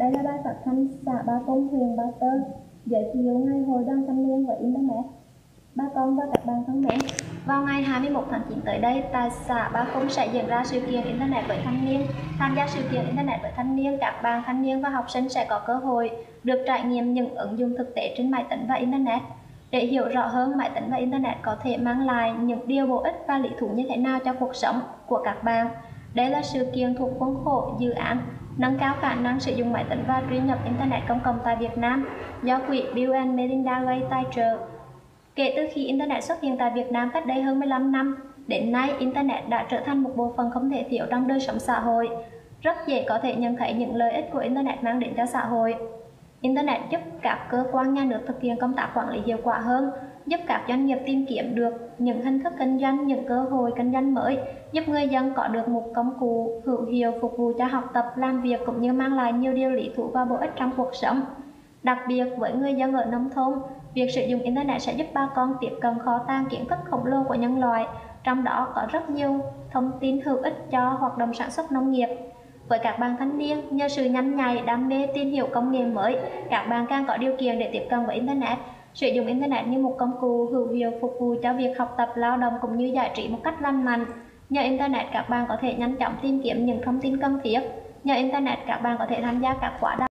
Đây là bài phát thanh xã Ba Công, huyện Ba Tơ giới thiệu ngày hội đoàn thanh niên với Internet. Ba con và các bạn thân mến, vào ngày 21 tháng 9 tới đây, tại xã Ba Công sẽ diễn ra sự kiện Internet với thanh niên. Tham gia sự kiện Internet với thanh niên, các bạn thanh niên và học sinh sẽ có cơ hội được trải nghiệm những ứng dụng thực tế trên máy tính và Internet. Để hiểu rõ hơn máy tính và Internet có thể mang lại những điều bổ ích và lý thú như thế nào cho cuộc sống của các bạn. Đây là sự kiện thuộc khuôn khổ dự án nâng cao khả năng sử dụng máy tính và truy nhập Internet công cộng tại Việt Nam do quỹ Bill and Melinda Gates tài trợ. Kể từ khi Internet xuất hiện tại Việt Nam cách đây hơn 15 năm, đến nay Internet đã trở thành một bộ phận không thể thiếu trong đời sống xã hội. Rất dễ có thể nhận thấy những lợi ích của Internet mang đến cho xã hội. Internet giúp các cơ quan nhà nước thực hiện công tác quản lý hiệu quả hơn, giúp các doanh nghiệp tìm kiếm được những hình thức kinh doanh, những cơ hội kinh doanh mới, giúp người dân có được một công cụ hữu hiệu phục vụ cho học tập, làm việc cũng như mang lại nhiều điều lý thú và bổ ích trong cuộc sống. Đặc biệt với người dân ở nông thôn, việc sử dụng Internet sẽ giúp bà con tiếp cận kho tàng kiến thức khổng lồ của nhân loại, trong đó có rất nhiều thông tin hữu ích cho hoạt động sản xuất nông nghiệp. Với các bạn thanh niên, nhờ sự nhanh nhạy, đam mê tìm hiểu công nghệ mới, các bạn càng có điều kiện để tiếp cận với Internet. Sử dụng Internet như một công cụ hữu hiệu phục vụ cho việc học tập, lao động cũng như giải trí một cách lành mạnh. Nhờ Internet, các bạn có thể nhanh chóng tìm kiếm những thông tin cần thiết. Nhờ Internet, các bạn có thể tham gia các khóa đào